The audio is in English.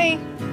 Bye.